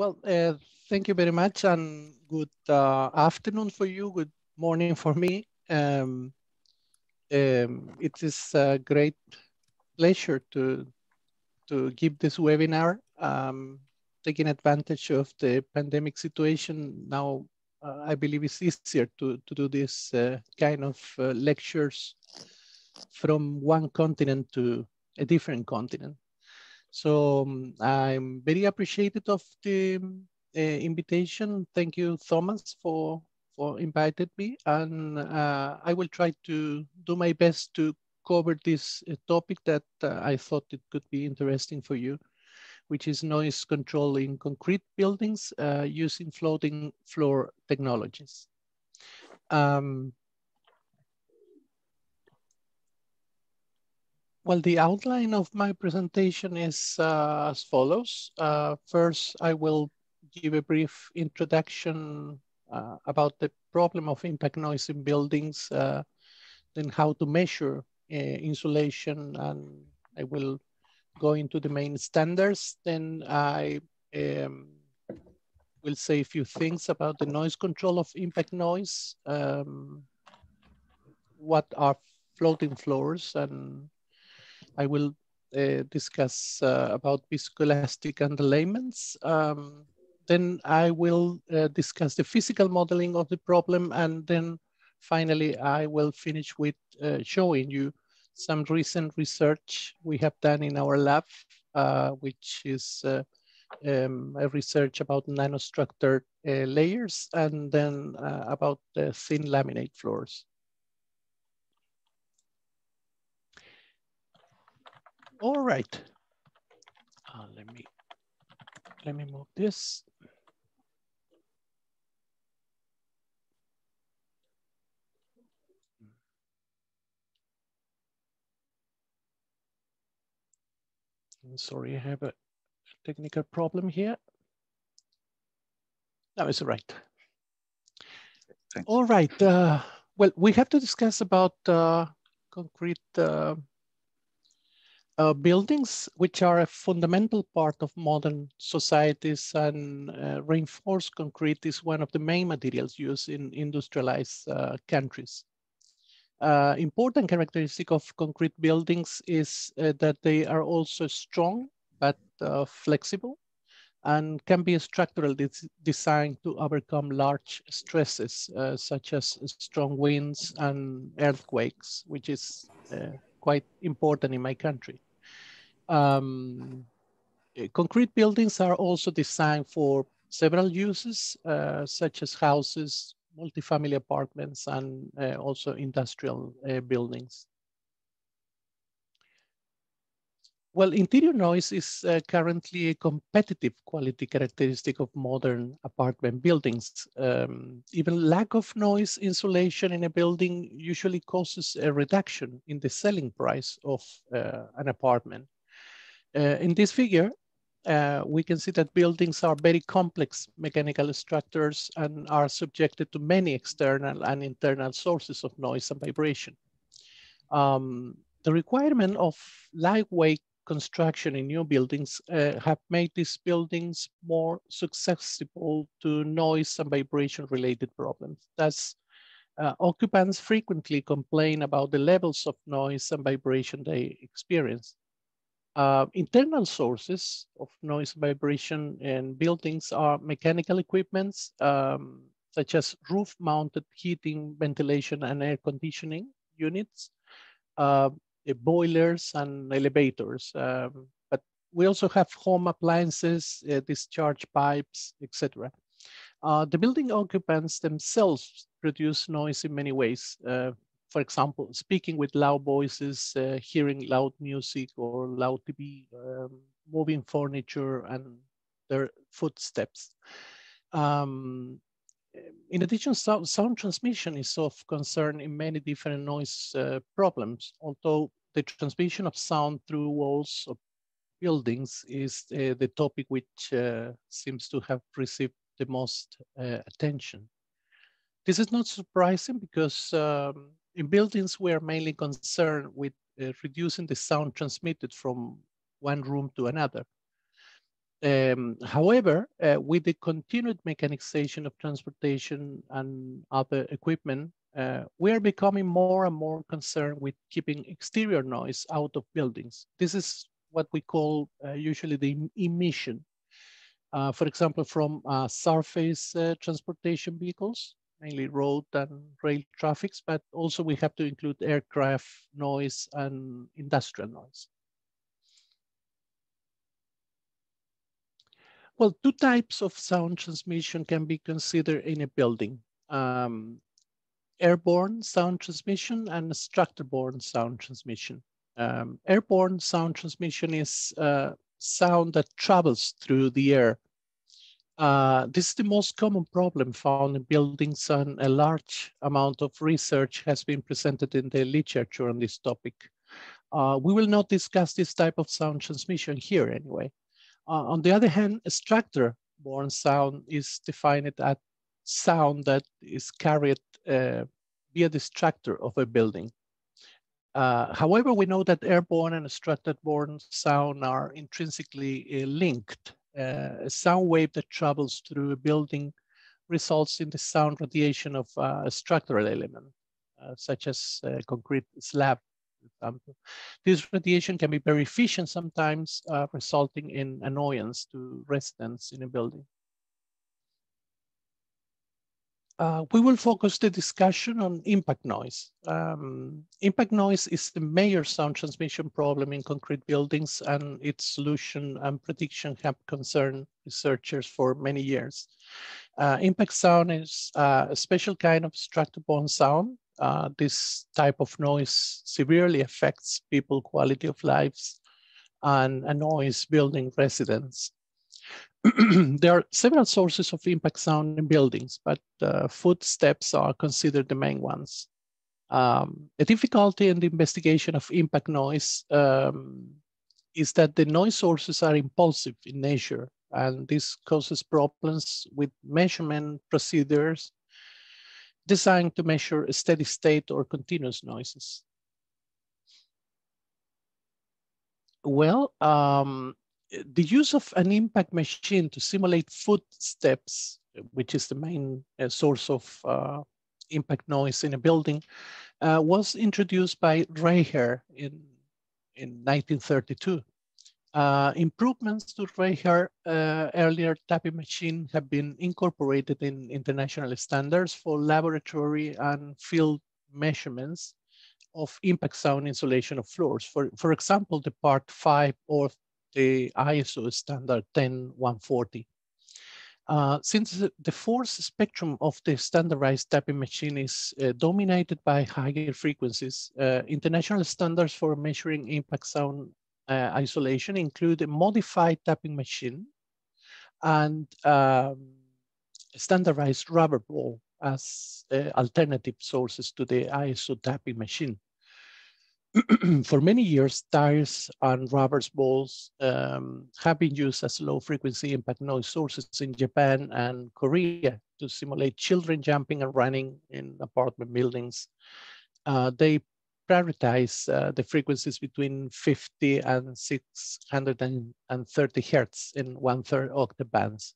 Well, uh, thank you very much and good uh, afternoon for you, good morning for me. Um, um, it is a great pleasure to, to give this webinar, um, taking advantage of the pandemic situation. Now, uh, I believe it's easier to, to do this uh, kind of uh, lectures from one continent to a different continent. So um, I'm very appreciative of the uh, invitation. Thank you, Thomas, for for invited me, and uh, I will try to do my best to cover this uh, topic that uh, I thought it could be interesting for you, which is noise control in concrete buildings uh, using floating floor technologies. Um, Well, the outline of my presentation is uh, as follows. Uh, first, I will give a brief introduction uh, about the problem of impact noise in buildings, uh, then how to measure uh, insulation, and I will go into the main standards. Then I um, will say a few things about the noise control of impact noise, um, what are floating floors, and I will uh, discuss uh, about viscoelastic underlayments. Um, then I will uh, discuss the physical modeling of the problem. And then finally, I will finish with uh, showing you some recent research we have done in our lab, uh, which is uh, um, a research about nanostructured layers and then about the thin laminate floors. All right. Uh, let me let me move this. I'm sorry, I have a technical problem here. That is right. Thanks. All right. Uh, well, we have to discuss about uh, concrete uh, uh, buildings, which are a fundamental part of modern societies and uh, reinforced concrete is one of the main materials used in industrialized uh, countries. Uh, important characteristic of concrete buildings is uh, that they are also strong, but uh, flexible and can be structurally designed to overcome large stresses, such as strong winds and earthquakes, which is quite important in my country. Um, eh, concrete buildings are also designed for several uses, uh, such as houses, multifamily apartments, and uh, also industrial uh, buildings. Well, interior noise is uh, currently a competitive quality characteristic of modern apartment buildings. Um, even lack of noise insulation in a building usually causes a reduction in the selling price of uh, an apartment. Uh, in this figure, uh, we can see that buildings are very complex mechanical structures and are subjected to many external and internal sources of noise and vibration. Um, the requirement of lightweight construction in new buildings uh, have made these buildings more susceptible to noise and vibration related problems. Thus, uh, occupants frequently complain about the levels of noise and vibration they experience. Uh, internal sources of noise vibration in buildings are mechanical equipments, um, such as roof-mounted heating, ventilation, and air conditioning units, uh, boilers and elevators. Um, but we also have home appliances, uh, discharge pipes, etc. Uh, the building occupants themselves produce noise in many ways. For example, speaking with loud voices, uh, hearing loud music or loud TV, um, moving furniture and their footsteps. Um, in addition, sound, sound, transmission is of concern in many different noise uh, problems, although the transmission of sound through walls of buildings is uh, the topic which uh, seems to have received the most uh, attention. This is not surprising because um, in buildings, we are mainly concerned with uh, reducing the sound transmitted from one room to another. Um, however, uh, with the continued mechanization of transportation and other equipment, uh, we are becoming more and more concerned with keeping exterior noise out of buildings. This is what we call uh, usually the emission. Uh, for example, from uh, surface transportation vehicles, mainly road and rail traffics, but also we have to include aircraft noise and industrial noise. Well, two types of sound transmission can be considered in a building. Um, airborne sound transmission and structure-borne sound transmission. Um, airborne sound transmission is uh, sound that travels through the air. Uh, this is the most common problem found in buildings and a large amount of research has been presented in the literature on this topic. Uh, we will not discuss this type of sound transmission here anyway. Uh, on the other hand, a structure-borne sound is defined as sound that is carried uh, via the structure of a building. Uh, however, we know that airborne and structure-borne sound are intrinsically linked. Uh, a sound wave that travels through a building results in the sound radiation of uh, a structural element, uh, such as a concrete slab, for example. This radiation can be very efficient sometimes, uh, resulting in annoyance to residents in a building. Uh, we will focus the discussion on impact noise. Um, impact noise is the major sound transmission problem in concrete buildings and its solution and prediction have concerned researchers for many years. Uh, impact sound is uh, a special kind of structure-borne sound. Uh, this type of noise severely affects people quality of lives and annoys building residents. there are several sources of impact sound in buildings, but uh, footsteps are considered the main ones. Um, a difficulty in the investigation of impact noise um, is that the noise sources are impulsive in nature, and this causes problems with measurement procedures designed to measure a steady state or continuous noises. Well, um, the use of an impact machine to simulate footsteps, which is the main uh, source of uh, impact noise in a building, uh, was introduced by Reiher in, in 1932. Uh, improvements to Reiher uh, earlier tapping machine have been incorporated in international standards for laboratory and field measurements of impact sound insulation of floors. For, for example, the part five or the ISO standard 10140. Uh, since the force spectrum of the standardized tapping machine is uh, dominated by higher frequencies, uh, international standards for measuring impact sound uh, isolation include a modified tapping machine and um, standardized rubber ball as uh, alternative sources to the ISO tapping machine. for many years, tires and rubber balls um, have been used as low frequency impact noise sources in Japan and Korea to simulate children jumping and running in apartment buildings. Uh, they prioritize uh, the frequencies between 50 and 630 hertz in one third octave bands.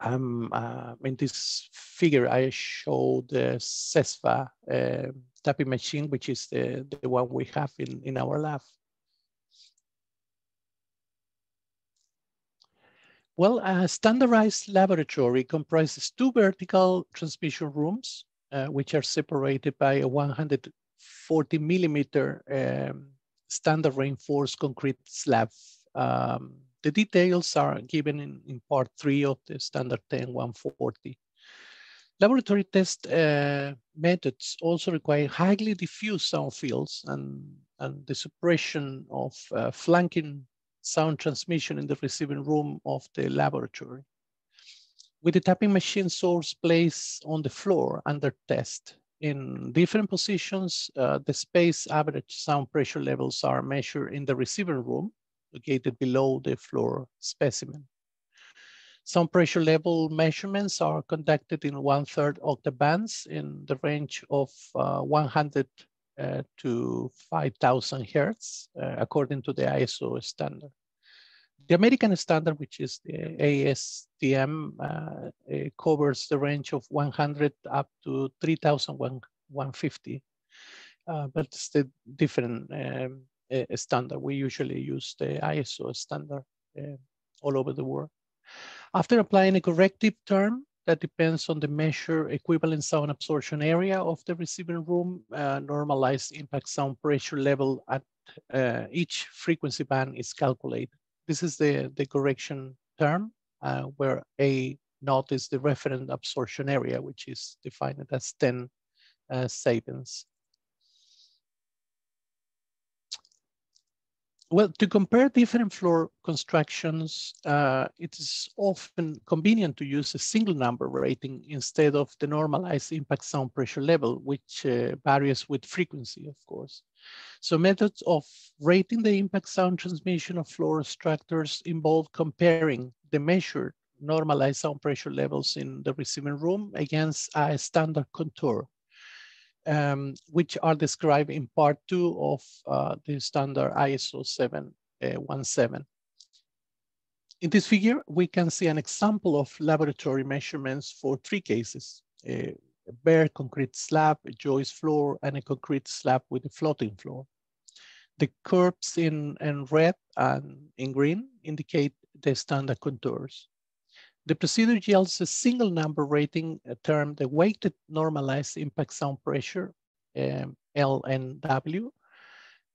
Um, uh, in this figure, I show the CESVA tapping machine, which is the, the one we have in, in our lab. Well, a standardized laboratory comprises two vertical transmission rooms, uh, which are separated by a 140 millimeter um, standard reinforced concrete slab. Um, the details are given in, in part three of the standard 10140. Laboratory test uh, methods also require highly diffuse sound fields and, and the suppression of uh, flanking sound transmission in the receiving room of the laboratory. With the tapping machine source placed on the floor under test, in different positions, uh, the space average sound pressure levels are measured in the receiving room, located below the floor specimen. Sound pressure level measurements are conducted in one-third octave bands in the range of uh, 100 uh, to 5,000 hertz, uh, according to the ISO standard. The American standard, which is the ASTM, uh, covers the range of 100 up to 3,150, uh, but it's the different um, standard. We usually use the ISO standard uh, all over the world. After applying a corrective term, that depends on the measure equivalent sound absorption area of the receiving room, uh, normalized impact sound pressure level at uh, each frequency band is calculated. This is the, the correction term uh, where A naught is the referent absorption area, which is defined as 10 uh, Well, to compare different floor constructions, uh, it is often convenient to use a single number rating instead of the normalized impact sound pressure level, which uh, varies with frequency, of course. So methods of rating the impact sound transmission of floor structures involve comparing the measured normalized sound pressure levels in the receiving room against a standard contour um, which are described in part two of uh, the standard ISO 717. Uh, in this figure, we can see an example of laboratory measurements for three cases, a bare concrete slab, a joist floor, and a concrete slab with a floating floor. The curves in, in red and in green indicate the standard contours. The procedure yields a single number rating term, the weighted normalized impact sound pressure, um, LNW.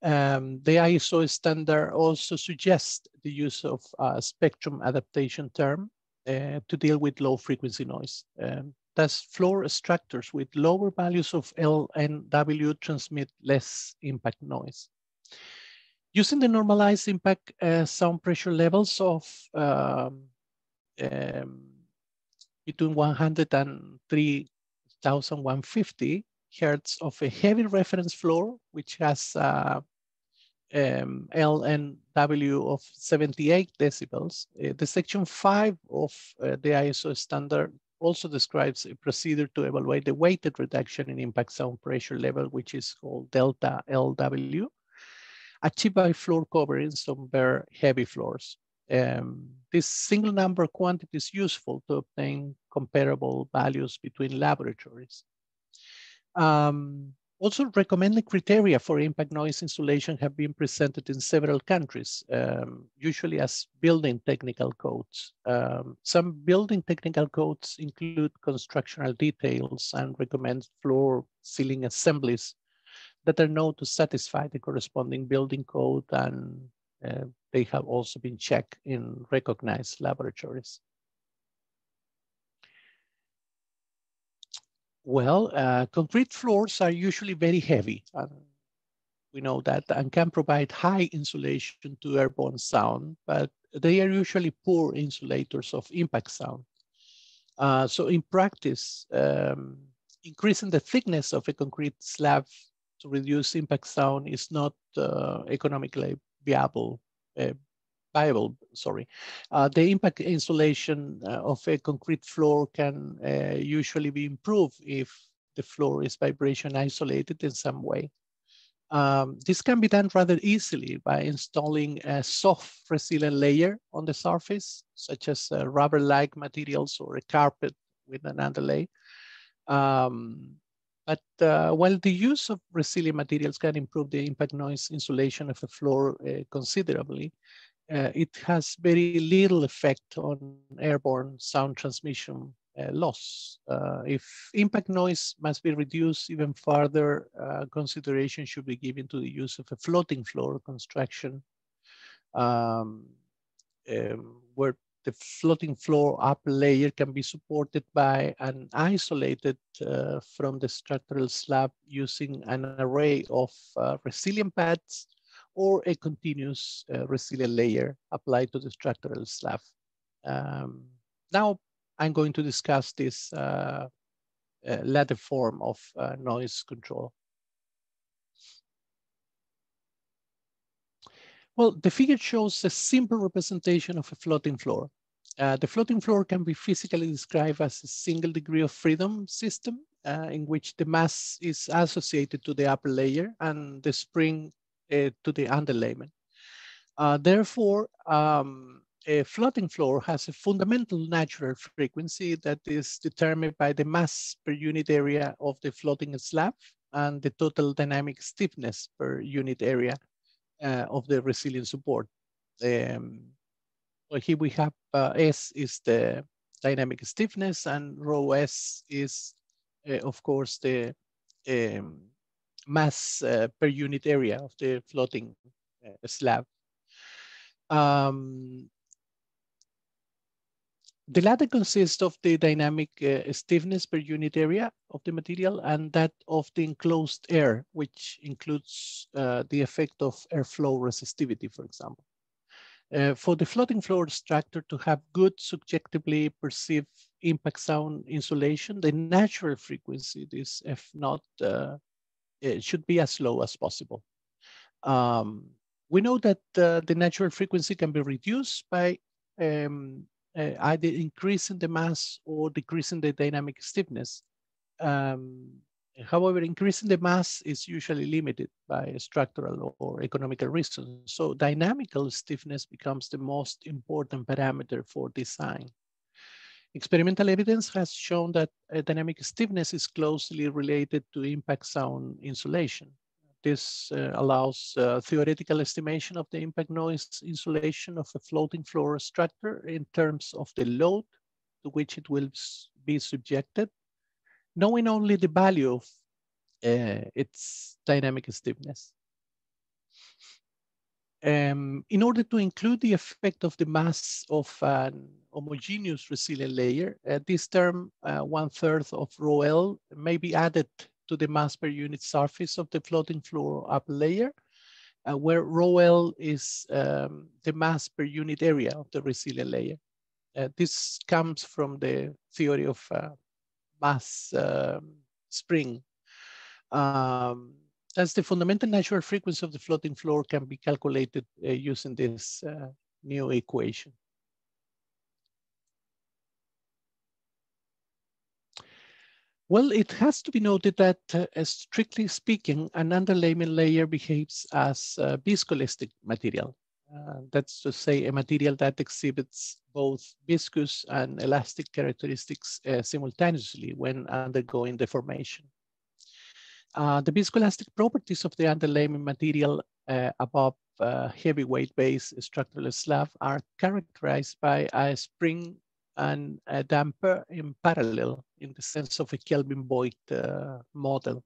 Um, the ISO standard also suggests the use of a spectrum adaptation term uh, to deal with low frequency noise. Um, thus, floor structures with lower values of LNW transmit less impact noise. Using the normalized impact uh, sound pressure levels of um, um, between 100 and 3,150 hertz of a heavy reference floor, which has uh, um, LNW of 78 decibels. Uh, the section five of uh, the ISO standard also describes a procedure to evaluate the weighted reduction in impact sound pressure level, which is called delta LW, achieved by floor covering some bare heavy floors. Um, this single number quantity is useful to obtain comparable values between laboratories. Um, also, recommended criteria for impact noise insulation have been presented in several countries, um, usually as building technical codes. Um, some building technical codes include constructional details and recommend floor ceiling assemblies that are known to satisfy the corresponding building code and uh, they have also been checked in recognized laboratories. Well, uh, concrete floors are usually very heavy. We know that and can provide high insulation to airborne sound, but they are usually poor insulators of impact sound. Uh, so in practice, um, increasing the thickness of a concrete slab to reduce impact sound is not uh, economically viable viable, sorry. Uh, the impact insulation uh, of a concrete floor can uh, usually be improved if the floor is vibration isolated in some way. Um, this can be done rather easily by installing a soft resilient layer on the surface, such as rubber-like materials or a carpet with an underlay. Um, but uh, while the use of resilient materials can improve the impact noise insulation of the floor uh, considerably, uh, it has very little effect on airborne sound transmission uh, loss. Uh, if impact noise must be reduced even further, uh, consideration should be given to the use of a floating floor construction um, um, where the floating floor up layer can be supported by an isolated uh, from the structural slab using an array of uh, resilient pads or a continuous uh, resilient layer applied to the structural slab. Um, now I'm going to discuss this uh, uh, latter form of uh, noise control. Well, the figure shows a simple representation of a floating floor. Uh, the floating floor can be physically described as a single degree of freedom system uh, in which the mass is associated to the upper layer and the spring uh, to the underlayment. Uh, therefore, um, a floating floor has a fundamental natural frequency that is determined by the mass per unit area of the floating slab and the total dynamic stiffness per unit area uh, of the resilient support. Um, well, here we have uh, S is the dynamic stiffness and rho S is, uh, of course, the um, mass uh, per unit area of the floating uh, slab. Um, the latter consists of the dynamic uh, stiffness per unit area of the material and that of the enclosed air, which includes uh, the effect of airflow resistivity, for example. Uh, for the floating floor structure to have good subjectively perceived impact sound insulation, the natural frequency, this F naught, uh, should be as low as possible. Um, we know that uh, the natural frequency can be reduced by um, uh, either increasing the mass or decreasing the dynamic stiffness. Um, however, increasing the mass is usually limited by structural or economical reasons. So dynamical stiffness becomes the most important parameter for design. Experimental evidence has shown that uh, dynamic stiffness is closely related to impact sound insulation. This uh, allows uh, theoretical estimation of the impact noise insulation of a floating floor structure in terms of the load to which it will be subjected, knowing only the value of uh, its dynamic stiffness. Um, in order to include the effect of the mass of an homogeneous resilient layer, uh, this term, uh, one third of rho L, may be added to the mass per unit surface of the floating floor up layer, uh, where rho L is um, the mass per unit area of the resilient layer. Uh, this comes from the theory of uh, mass um, spring. Um, as the fundamental natural frequency of the floating floor can be calculated uh, using this uh, new equation. Well, it has to be noted that, uh, strictly speaking, an underlayment layer behaves as a viscoelastic material. Uh, that's to say, a material that exhibits both viscous and elastic characteristics uh, simultaneously when undergoing deformation. Uh, the viscoelastic properties of the underlayment material uh, above uh, heavyweight base structural slab are characterized by a spring and a damper in parallel in the sense of a Kelvin-Voigt uh, model.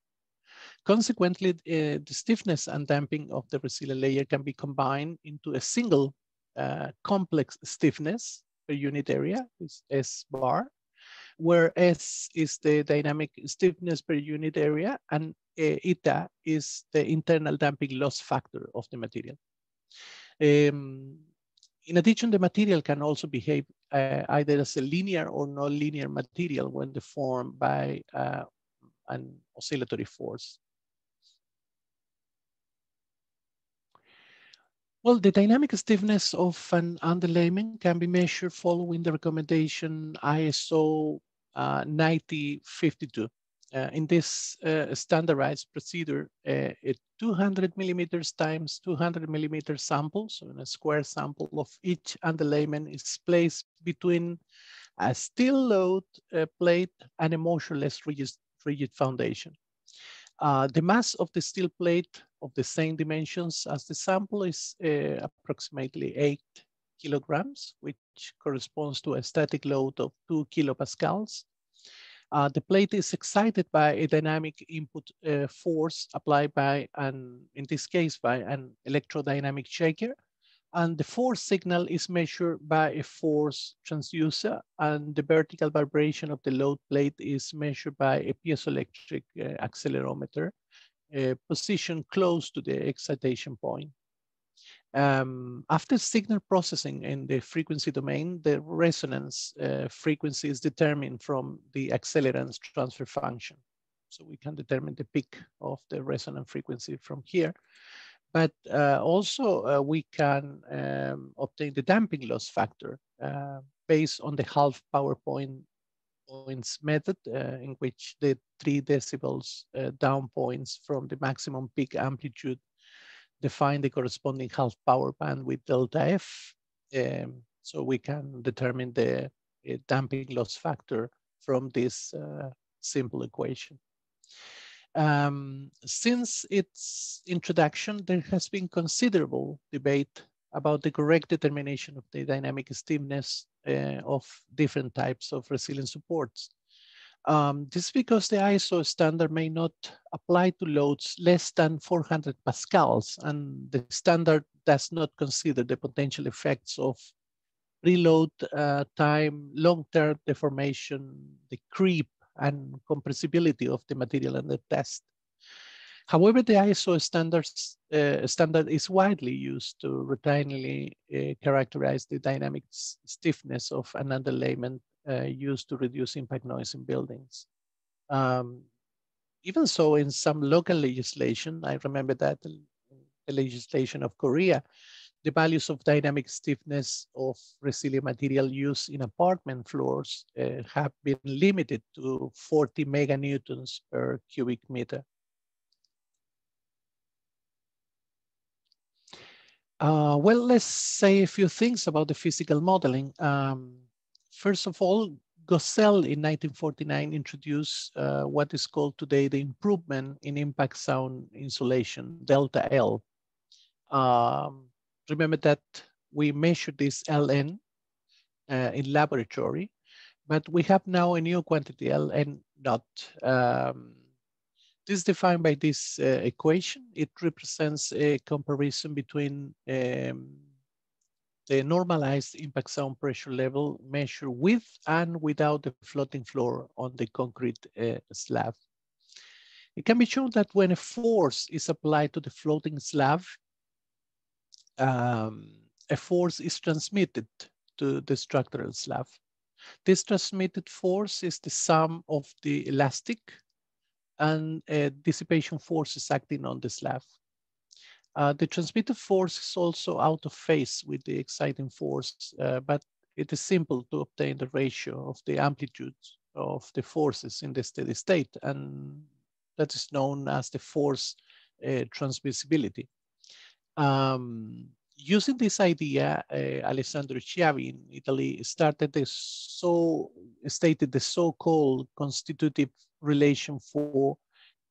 Consequently, uh, the stiffness and damping of the resilient layer can be combined into a single uh, complex stiffness per unit area, is S bar, where S is the dynamic stiffness per unit area and uh, eta is the internal damping loss factor of the material. Um, in addition, the material can also behave uh, either as a linear or non-linear material when deformed by uh, an oscillatory force. Well, the dynamic stiffness of an underlayment can be measured following the recommendation ISO uh, 9052. Uh, in this uh, standardized procedure, uh, a 200 millimeters times 200 millimeter sample, so in a square sample of each underlayment is placed between a steel load uh, plate and a motionless rigid, rigid foundation. Uh, the mass of the steel plate of the same dimensions as the sample is uh, approximately eight kilograms, which corresponds to a static load of two kilopascals. Uh, the plate is excited by a dynamic input uh, force applied by an, in this case, by an electrodynamic shaker. And the force signal is measured by a force transducer and the vertical vibration of the load plate is measured by a piezoelectric uh, accelerometer uh, positioned close to the excitation point. Um, after signal processing in the frequency domain, the resonance uh, frequency is determined from the accelerance transfer function. So we can determine the peak of the resonant frequency from here. But uh, also uh, we can um, obtain the damping loss factor uh, based on the half power point points method uh, in which the three decibels uh, down points from the maximum peak amplitude define the corresponding half power bandwidth delta F. Um, so we can determine the uh, damping loss factor from this uh, simple equation. Um, since its introduction, there has been considerable debate about the correct determination of the dynamic stiffness uh, of different types of resilient supports. Um, this is because the ISO standard may not apply to loads less than 400 pascals, and the standard does not consider the potential effects of reload uh, time, long-term deformation, the creep, and compressibility of the material under test. However, the ISO standards, uh, standard is widely used to routinely uh, characterize the dynamic stiffness of an underlayment used to reduce impact noise in buildings. Um, even so, in some local legislation, I remember that the, the legislation of Korea, the values of dynamic stiffness of resilient material used in apartment floors uh, have been limited to 40 meganewtons per cubic meter. Uh, well, let's say a few things about the physical modeling. Um, first of all, Gosel in 1949 introduced uh, what is called today the improvement in impact sound insulation, delta L. Um, remember that we measured this Ln uh, in laboratory, but we have now a new quantity, Ln not. Um, this is defined by this uh, equation. It represents a comparison between um, the normalized impact sound pressure level measured with and without the floating floor on the concrete uh, slab. It can be shown that when a force is applied to the floating slab, um, a force is transmitted to the structural slab. This transmitted force is the sum of the elastic and uh, dissipation forces acting on the slab. Uh, the transmitted force is also out of phase with the exciting force, uh, but it is simple to obtain the ratio of the amplitude of the forces in the steady state, and that is known as the force uh, transmissibility. Um, using this idea, uh, Alessandro Schiavi in Italy started so stated the so-called constitutive relation for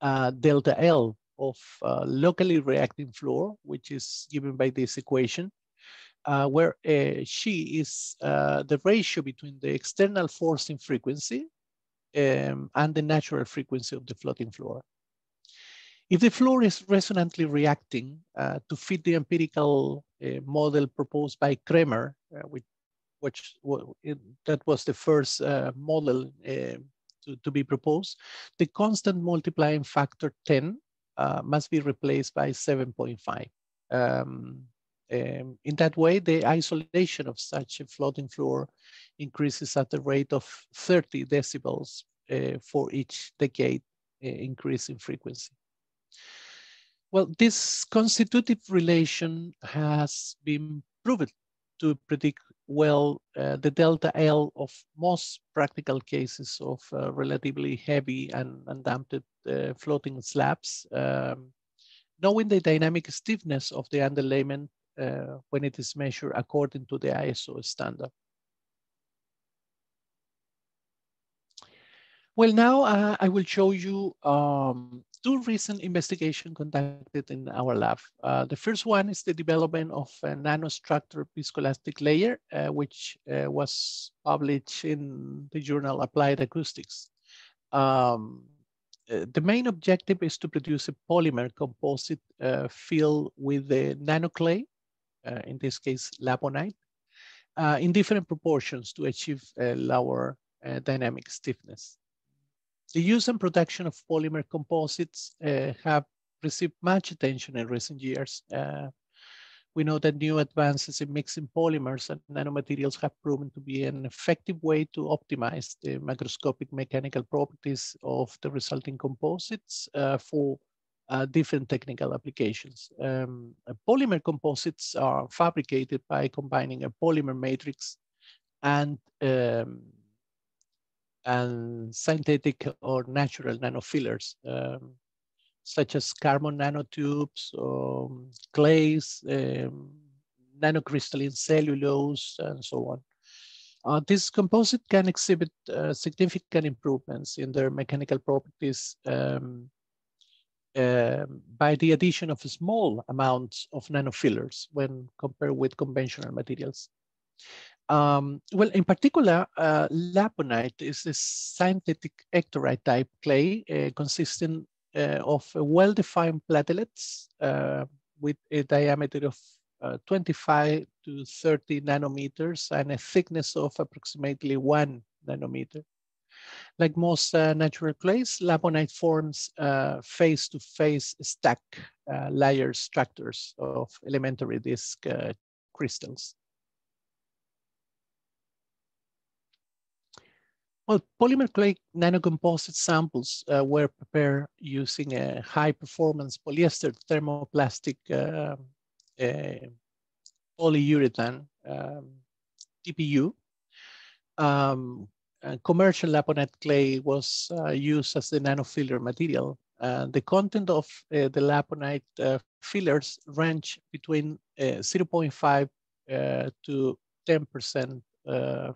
uh, delta L of uh, locally reacting floor, which is given by this equation, uh, where she is uh, the ratio between the external forcing frequency um, and the natural frequency of the floating floor. If the floor is resonantly reacting uh, to fit the empirical uh, model proposed by Cremer, uh, which, which it, that was the first uh, model uh, to, to, be proposed, the constant multiplying factor 10 uh, must be replaced by 7.5. Um, um, in that way, the isolation of such a floating floor increases at the rate of 30 decibels for each decade increase in frequency. Well, this constitutive relation has been proven to predict well uh, the delta L of most practical cases of uh, relatively heavy and undamped uh, floating slabs, um, knowing the dynamic stiffness of the underlayment uh, when it is measured according to the ISO standard. Well, now uh, I will show you um, two recent investigations conducted in our lab. Uh, the first one is the development of a nanostructured viscoelastic layer, uh, which uh, was published in the journal Applied Acoustics. Um, uh, the main objective is to produce a polymer composite uh, filled with the nanoclay, uh, in this case, laponite, in different proportions to achieve a lower dynamic stiffness. The use and production of polymer composites uh, have received much attention in recent years. Uh, we know that new advances in mixing polymers and nanomaterials have proven to be an effective way to optimize the macroscopic mechanical properties of the resulting composites uh, for uh, different technical applications. Um, polymer composites are fabricated by combining a polymer matrix and um, and synthetic or natural nanofillers. Um, such as carbon nanotubes, um, clays, um, nanocrystalline cellulose, and so on. Uh, this composite can exhibit uh, significant improvements in their mechanical properties um, uh, by the addition of small amounts of nanofillers when compared with conventional materials. Um, well, in particular, uh, laponite is a synthetic ectorite type clay uh, consisting uh, of well-defined platelets with a diameter of uh, 25 to 30 nanometers and a thickness of approximately one nanometer. Like most uh, natural clays, laponite forms uh, face-to-face -face stack uh, layer structures of elementary disk uh, crystals. Well, polymer clay nanocomposite samples uh, were prepared using a high-performance polyester thermoplastic uh, uh, polyurethane um, TPU. Um, commercial laponite clay was uh, used as the nanofiller material. The content of uh, the laponite uh, fillers range between 0.5 to 10%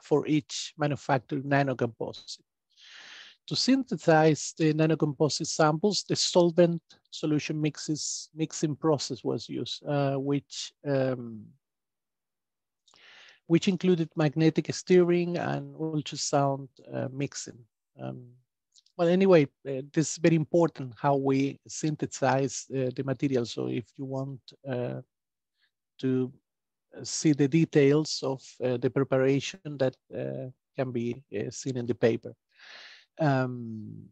for each manufactured nanocomposite. To synthesize the nanocomposite samples, the solvent solution mixes mixing process was used, uh, which um, which included magnetic stirring and ultrasound uh, mixing. Um, well, anyway, uh, this is very important how we synthesize uh, the material. So if you want uh, to see the details of uh, the preparation that can be seen in the paper. Um,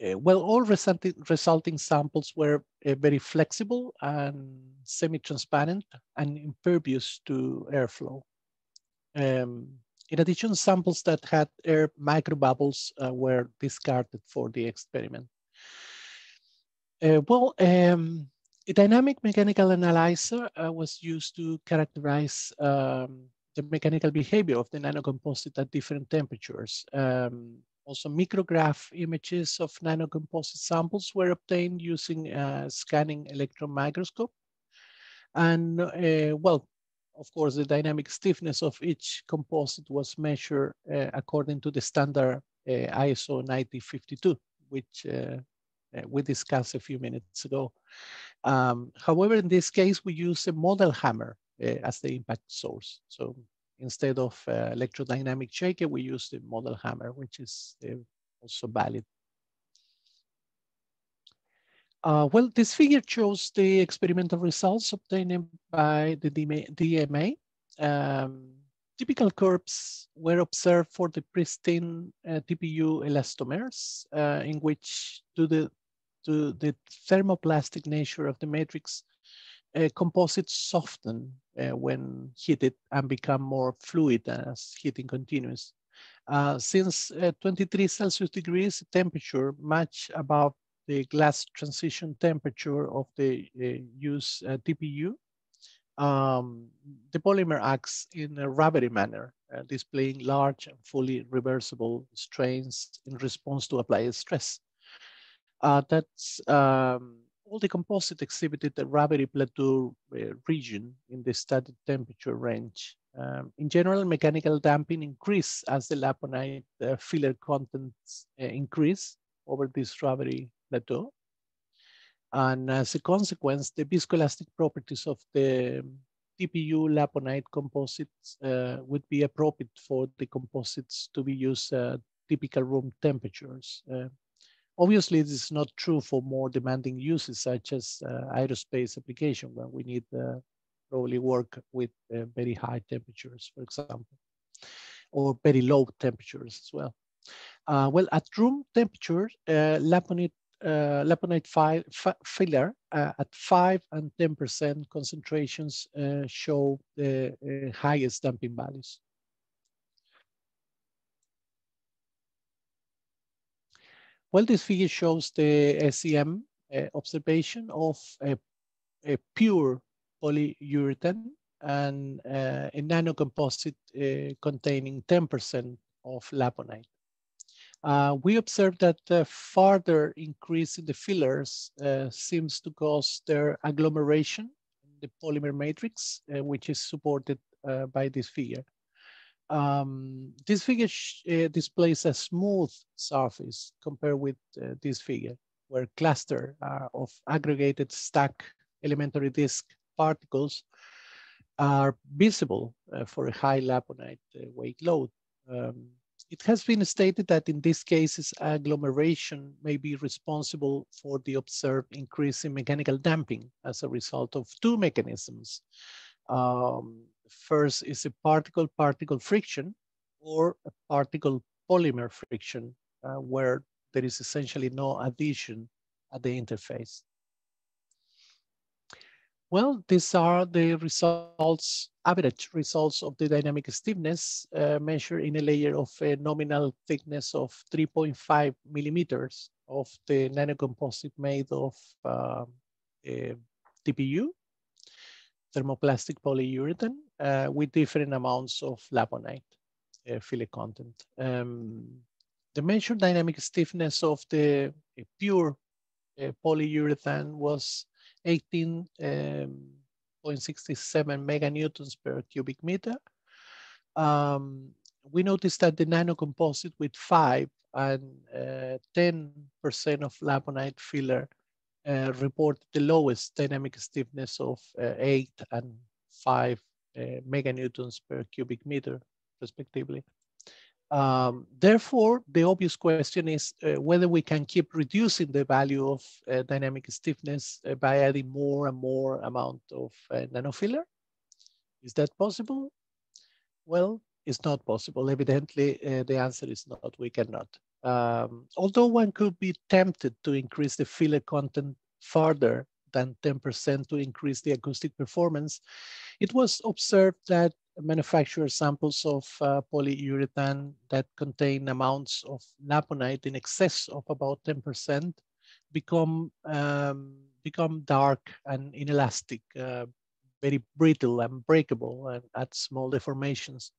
uh, well, all resulting, samples were uh, very flexible and semi-transparent and impervious to airflow. Um, in addition, samples that had air microbubbles uh, were discarded for the experiment. Uh, well, um, a dynamic mechanical analyzer uh, was used to characterize um, the mechanical behavior of the nanocomposite at different temperatures. Um, also, micrograph images of nanocomposite samples were obtained using a scanning electron microscope. And uh, well, of course, the dynamic stiffness of each composite was measured uh, according to the standard uh, ISO 9052, which uh, uh, we discussed a few minutes ago. Um, however, in this case, we use a modal hammer uh, as the impact source. So instead of uh, electrodynamic shaker, we use the modal hammer, which is uh, also valid. Uh, well, this figure shows the experimental results obtained by the DMA. Um, typical curves were observed for the pristine uh, TPU elastomers, uh, in which to the, to the thermoplastic nature of the matrix, uh, composites soften uh, when heated and become more fluid as heating continues. Uh, since uh, 23 Celsius degrees temperature, much above the glass transition temperature of the uh, used uh, TPU, um, the polymer acts in a rubbery manner, displaying large and fully reversible strains in response to applied stress. That's um, all the composite exhibited a rubbery plateau uh, region in the studied temperature range. Um, in general, mechanical damping increase as the laponite uh, filler contents uh, increase over this rubbery plateau. And as a consequence, the viscoelastic properties of the TPU laponite composites uh, would be appropriate for the composites to be used at typical room temperatures. Uh, Obviously, this is not true for more demanding uses such as uh, aerospace application where we need uh, probably work with uh, very high temperatures, for example, or very low temperatures as well. Uh, well, at room temperature, uh, laponite, uh, laponite filler uh, at 5 and 10% concentrations show the highest damping values. Well, this figure shows the SEM uh, observation of a, a, pure polyurethane and uh, a nanocomposite uh, containing 10% of laponite. Uh, we observed that the further increase in the fillers uh, seems to cause their agglomeration in the polymer matrix, uh, which is supported uh, by this figure. Um, this figure uh, displays a smooth surface compared with uh, this figure, where cluster of aggregated stack elementary disk particles are visible for a high Laponite weight load. Um, it has been stated that in these cases, agglomeration may be responsible for the observed increase in mechanical damping as a result of two mechanisms. Um, first is a particle-particle friction or a particle-polymer friction uh, where there is essentially no adhesion at the interface. Well, these are the results, average results of the dynamic stiffness uh, measured in a layer of a nominal thickness of 3.5 millimeters of the nanocomposite made of uh, TPU, thermoplastic polyurethane, uh, with different amounts of laponite uh, filler content. Um, the measured dynamic stiffness of the uh, pure uh, polyurethane was 18.67 um, meganewtons per cubic meter. Um, we noticed that the nanocomposite with five and 10% uh, of laponite filler uh, reported the lowest dynamic stiffness of uh, eight and five meganewtons per cubic meter, respectively. Um, therefore, the obvious question is uh, whether we can keep reducing the value of uh, dynamic stiffness uh, by adding more and more amount of uh, nanofiller. Is that possible? Well, it's not possible. Evidently, uh, the answer is not, we cannot. Um, although one could be tempted to increase the filler content further than 10% to increase the acoustic performance, it was observed that manufacture samples of uh, polyurethane that contain amounts of laponite in excess of about 10% become um, become dark and inelastic, uh, very brittle and breakable and at small deformations,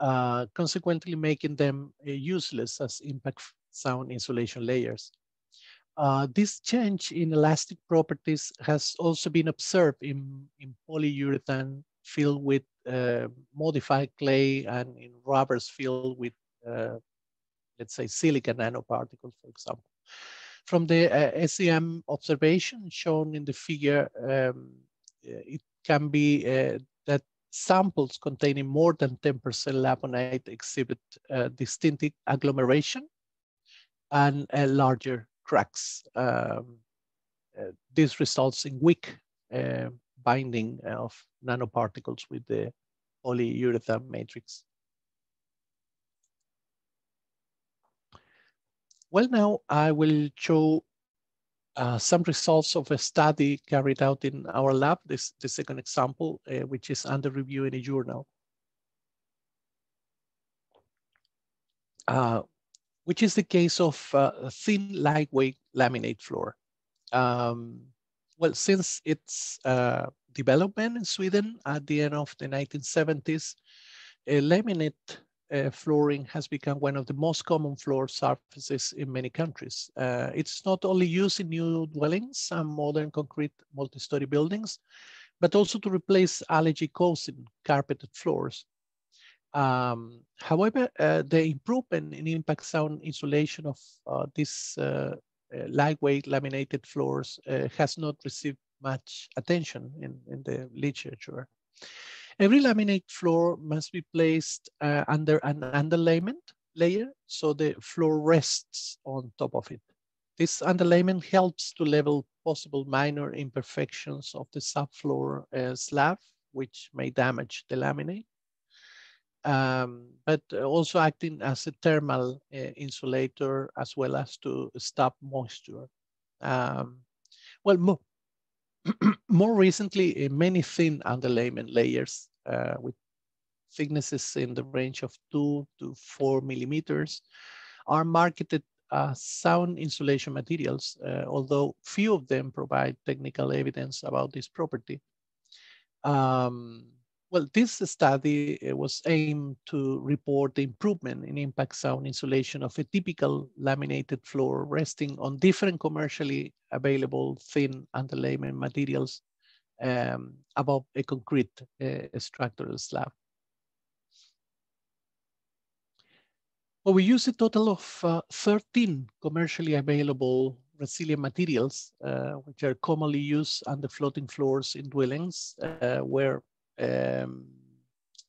uh, consequently making them uh, useless as impact sound insulation layers. Uh, this change in elastic properties has also been observed in, in polyurethane filled with uh, modified clay and in rubbers filled with, uh, let's say, silica nanoparticles, for example. From the uh, SEM observation shown in the figure, um, it can be uh, that samples containing more than 10% laponite exhibit uh, distinctive agglomeration and a larger cracks. Um, this results in weak binding of nanoparticles with the polyurethane matrix. Well, now I will show uh, some results of a study carried out in our lab, this the second example, uh, which is under review in a journal. Uh, which is the case of uh, thin lightweight laminate floor. Um, well, since its uh, development in Sweden at the end of the 1970s, laminate uh, flooring has become one of the most common floor surfaces in many countries. Uh, it's not only used in new dwellings and modern concrete multi-story buildings, but also to replace allergy-causing carpeted floors. Um, however, uh, the improvement in impact sound insulation of uh, this uh, uh, lightweight laminated floors uh, has not received much attention in, in the literature. Every laminate floor must be placed uh, under an underlayment layer so the floor rests on top of it. This underlayment helps to level possible minor imperfections of the subfloor slab, which may damage the laminate um, but also acting as a thermal uh, insulator as well as to stop moisture. Um, well, more, more recently, uh, many thin underlayment layers uh, with thicknesses in the range of two to four millimeters are marketed as sound insulation materials, uh, although few of them provide technical evidence about this property. Um, well, this study was aimed to report the improvement in impact sound insulation of a typical laminated floor resting on different commercially available thin underlayment materials um, above a concrete uh, structural slab. Well, we use a total of uh, 13 commercially available resilient materials, uh, which are commonly used on the floating floors in dwellings, uh, where um,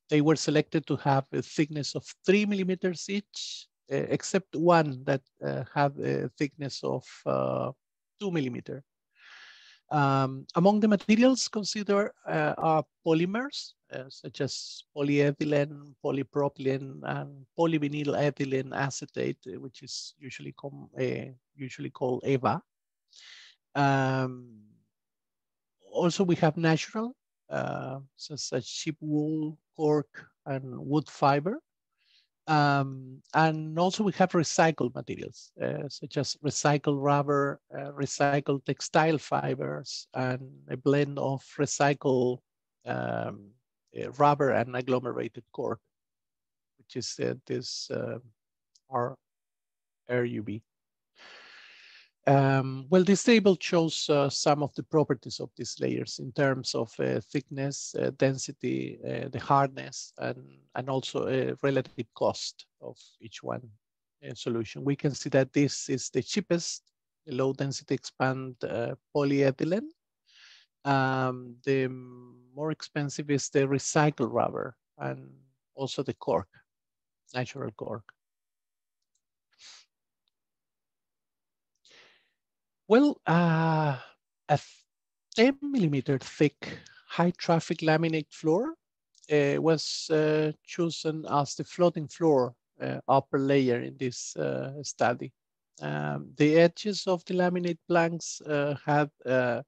they were selected to have a thickness of three millimeters each, uh, except one that uh, had a thickness of uh, two millimeter. Um, among the materials considered uh, are polymers, uh, such as polyethylene, polypropylene, and polyvinyl ethylene acetate, which is usually, uh, usually called EVA. Um, also, we have natural, uh, such as sheep wool, cork, and wood fiber. Um, and also we have recycled materials, uh, such as recycled rubber, uh, recycled textile fibers, and a blend of recycled um, uh, rubber and agglomerated cork, which is uh, this uh, RUB. Um, well, this table shows uh, some of the properties of these layers in terms of uh, thickness, uh, density, uh, the hardness, and, and also a relative cost of each one uh, solution. We can see that this is the cheapest low density expand uh, polyethylene. Um, the more expensive is the recycled rubber and also the cork, natural cork. Well, uh, a 10 millimeter thick high traffic laminate floor uh, was uh, chosen as the floating floor uh, upper layer in this uh, study. Um, the edges of the laminate planks uh, had a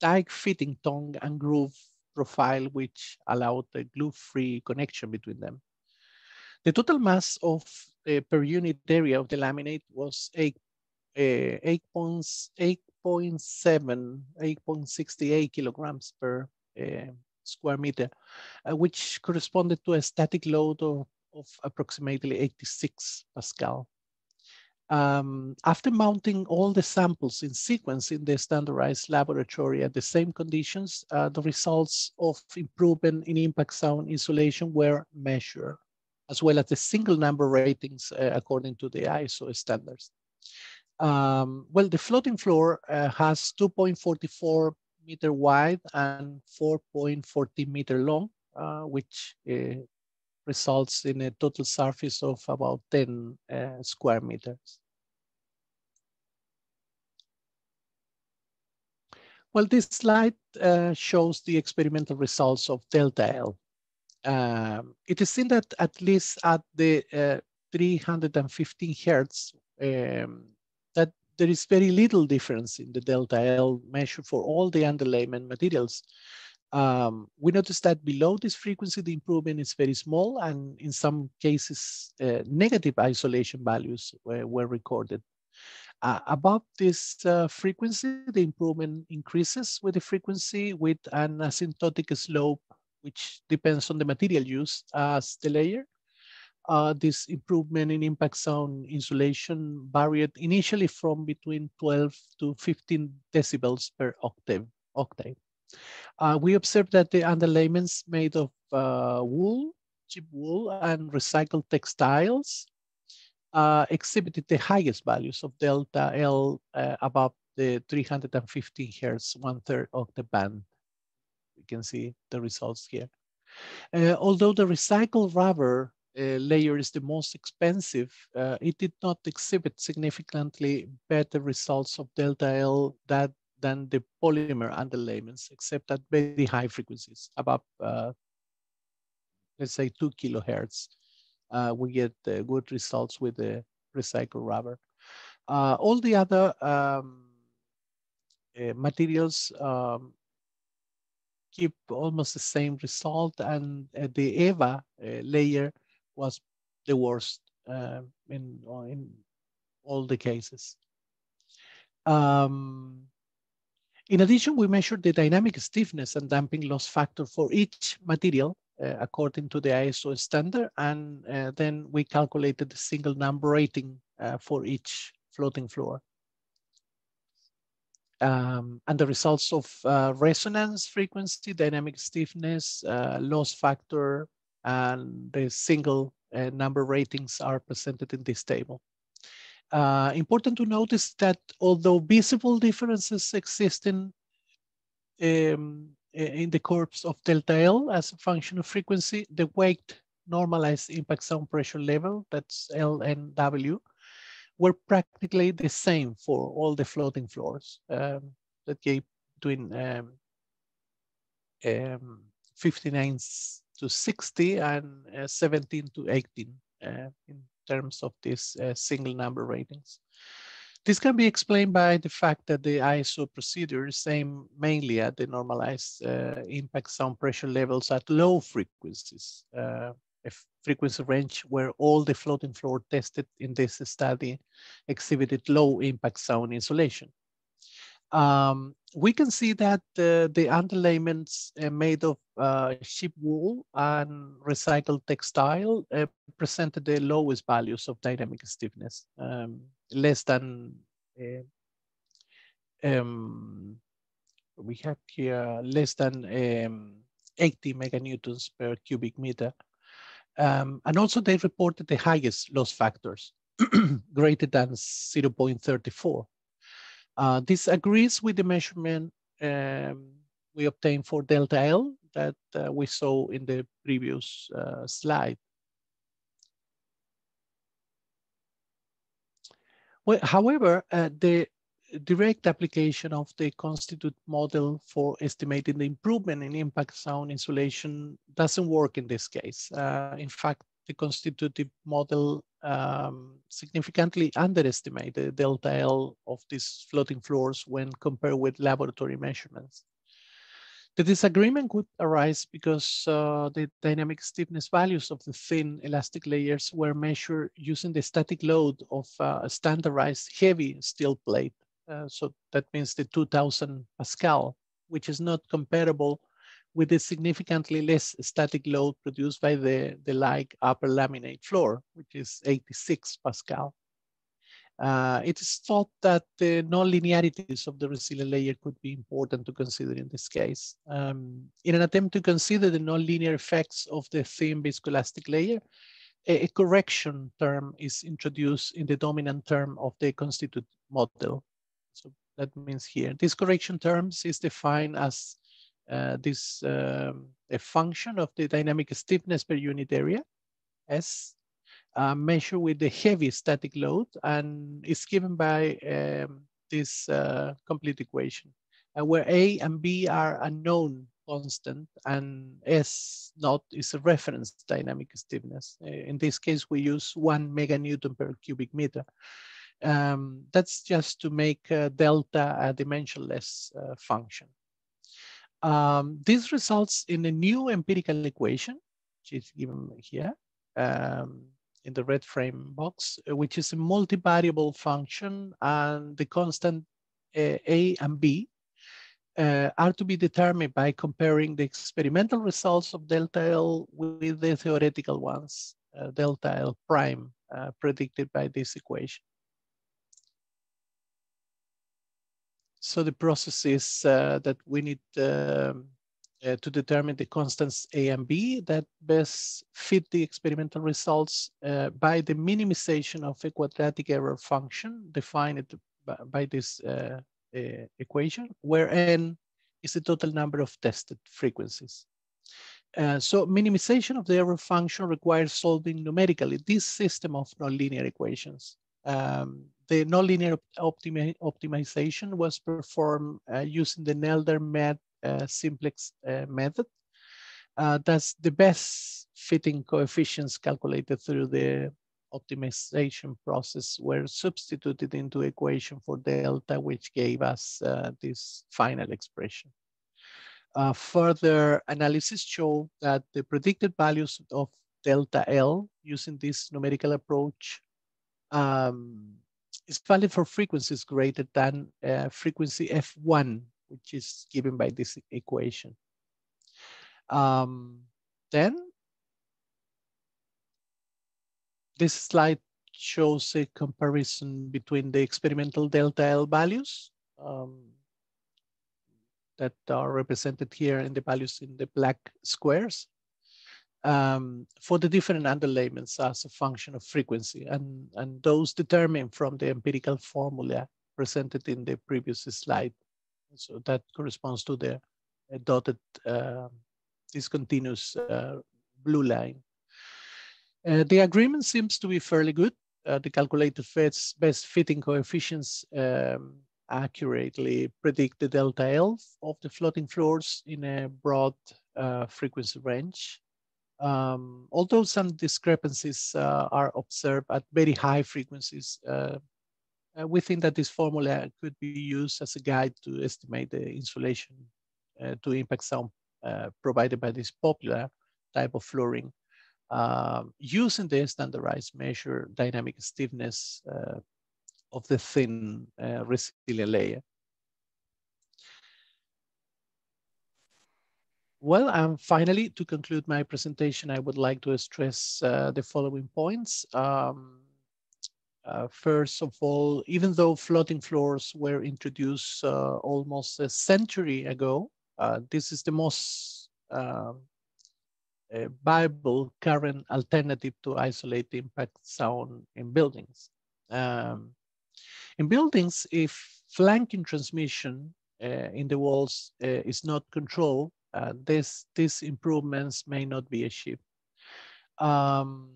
tight fitting tongue and groove profile, which allowed a glue-free connection between them. The total mass of per unit area of the laminate was 8 uh, 8.7, 8.68 kilograms per uh, square meter, uh, which corresponded to a static load of, of approximately 86 Pascal. Um, after mounting all the samples in sequence in the standardized laboratory at the same conditions, uh, the results of improvement in impact sound insulation were measured, as well as the single number ratings uh, according to the ISO standards. Um, well, the floating floor uh, has 2.44 meter wide and 4.40 meter long, uh, which uh, results in a total surface of about 10 uh, square meters. Well, this slide uh, shows the experimental results of delta L. Um, it is seen that at least at the uh, 315 hertz, um, there is very little difference in the delta L measure for all the underlayment materials. Um, we noticed that below this frequency, the improvement is very small, and in some cases, uh, negative isolation values were, were recorded. Uh, above this uh, frequency, the improvement increases with the frequency with an asymptotic slope, which depends on the material used as the layer uh, this improvement in impact sound insulation varied initially from between 12 to 15 decibels per octave. octave. Uh, we observed that the underlayments made of uh, wool, sheep wool, and recycled textiles uh, exhibited the highest values of delta L uh, above the 315 hertz, one-third octave band. You can see the results here. Uh, although the recycled rubber layer is the most expensive, uh, it did not exhibit significantly better results of delta L that, than the polymer underlayments, except at very high frequencies, above, uh, let's say, two kilohertz. Uh, we get uh, good results with the recycled rubber. Uh, all the other um, materials um, keep almost the same result, and the EVA layer was the worst uh, in, in all the cases. Um, In addition, we measured the dynamic stiffness and damping loss factor for each material uh, according to the ISO standard, and uh, then we calculated the single number rating uh, for each floating floor. Um, and the results of uh, resonance frequency, dynamic stiffness, uh, loss factor, and the single uh, number ratings are presented in this table. Uh, important to notice that although visible differences exist in, um, in the curves of delta L as a function of frequency, the weight normalized impact sound pressure level, that's LNW, were practically the same for all the floating floors um, that gave between um, um, 59 to 60 and uh, 17 to 18 uh, in terms of these uh, single number ratings. This can be explained by the fact that the ISO procedures aim mainly at the normalized uh, impact sound pressure levels at low frequencies, uh, a frequency range where all the floating floor tested in this study exhibited low impact sound insulation. Um, we can see that uh, the underlayments uh, made of uh, sheep wool and recycled textile uh, presented the lowest values of dynamic stiffness, um, less than, uh, um, we have here less than um, 80 meganewtons per cubic meter. Um, and also they reported the highest loss factors, greater than 0.34. Uh, this agrees with the measurement um, we obtained for delta L that uh, we saw in the previous uh, slide. Well, however, uh, the direct application of the constitute model for estimating the improvement in impact sound insulation doesn't work in this case. Uh, in fact, the constitutive model um, significantly underestimate the delta L of these floating floors when compared with laboratory measurements. The disagreement could arise because uh, the dynamic stiffness values of the thin elastic layers were measured using the static load of uh, a standardized heavy steel plate. Uh, so that means the 2000 Pascal, which is not comparable with a significantly less static load produced by the, the like upper laminate floor, which is 86 Pascal. Uh, it is thought that the non-linearities of the resilient layer could be important to consider in this case. Um, in an attempt to consider the non-linear effects of the thin viscoelastic layer, a, a, correction term is introduced in the dominant term of the constitute model. So that means here, this correction terms is defined as this um, a function of the dynamic stiffness per unit area, S, uh, measured with the heavy static load and is given by um, this uh, complete equation, uh, where A and B are unknown constant and S not is a reference dynamic stiffness. Uh, in this case, we use one meganewton per cubic meter. Um, that's just to make uh, delta a dimensionless function. Um, this results in a new empirical equation, which is given here um, in the red frame box, which is a multivariable function and the constant uh, A and B uh, are to be determined by comparing the experimental results of delta L with the theoretical ones, uh, delta L prime uh, predicted by this equation. So the process is uh, that we need um, uh, to determine the constants A and B that best fit the experimental results uh, by the minimization of a quadratic error function defined by, this equation, where n is the total number of tested frequencies. Uh, so minimization of the error function requires solving numerically this system of nonlinear equations. Um, the nonlinear optimi optimization was performed uh, using the Nelder-Mead uh, simplex uh, method. Uh, that's the best fitting coefficients calculated through the optimization process were substituted into equation for delta, which gave us uh, this final expression. Further analysis showed that the predicted values of delta L using this numerical approach um, is valid for frequencies greater than uh, frequency F1 which is given by this equation. Um, then this slide shows a comparison between the experimental delta L values um, that are represented here in the values in the black squares um, for the different underlayments as a function of frequency and, and those determined from the empirical formula presented in the previous slide. So that corresponds to the uh, dotted uh, discontinuous uh, blue line. Uh, the agreement seems to be fairly good uh, the calculated fits, best fitting coefficients um, accurately predict the delta L of the floating floors in a broad uh, frequency range. Um, although some discrepancies uh, are observed at very high frequencies, uh, uh we think that this formula could be used as a guide to estimate the insulation uh, to impact sound uh, provided by this popular type of flooring um, using the standardized measure dynamic stiffness of the thin resilient layer. Well, and finally, to conclude my presentation, I would like to stress uh, the following points. Um, uh, first of all, even though floating floors were introduced uh, almost a century ago, uh, this is the most um, viable current alternative to isolate impact sound in buildings. Um, in buildings, if flanking transmission uh, in the walls uh, is not controlled, uh, this, these improvements may not be achieved. Um,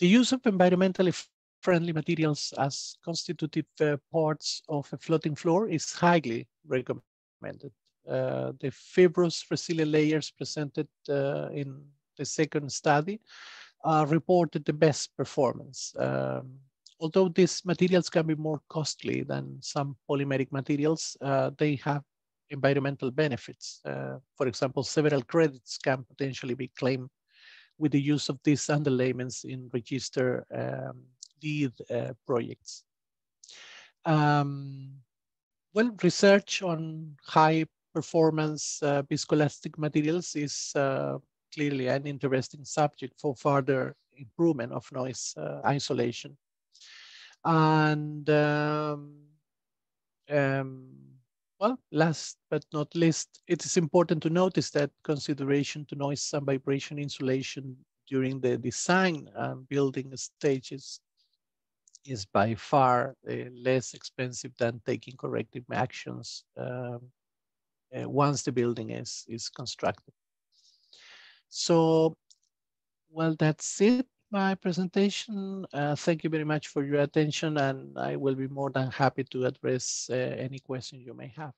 the use of environmentally friendly materials as constitutive uh, parts of a floating floor is highly recommended. Uh, the fibrous resilient layers presented uh, in the second study reported the best performance. Um, although these materials can be more costly than some polymeric materials, uh, they have environmental benefits. Uh, for example, several credits can potentially be claimed with the use of these underlayments in register um, LEED projects. Um, well, research on high performance uh, viscoelastic materials is uh, clearly an interesting subject for further improvement of noise uh, isolation. And um, um, well, last but not least, it is important to notice that consideration to noise and vibration insulation during the design and building stages is by far uh, less expensive than taking corrective actions um, uh, once the building is, is constructed. So, well, that's it, my presentation. Uh, thank you very much for your attention, and I will be more than happy to address uh, any questions you may have.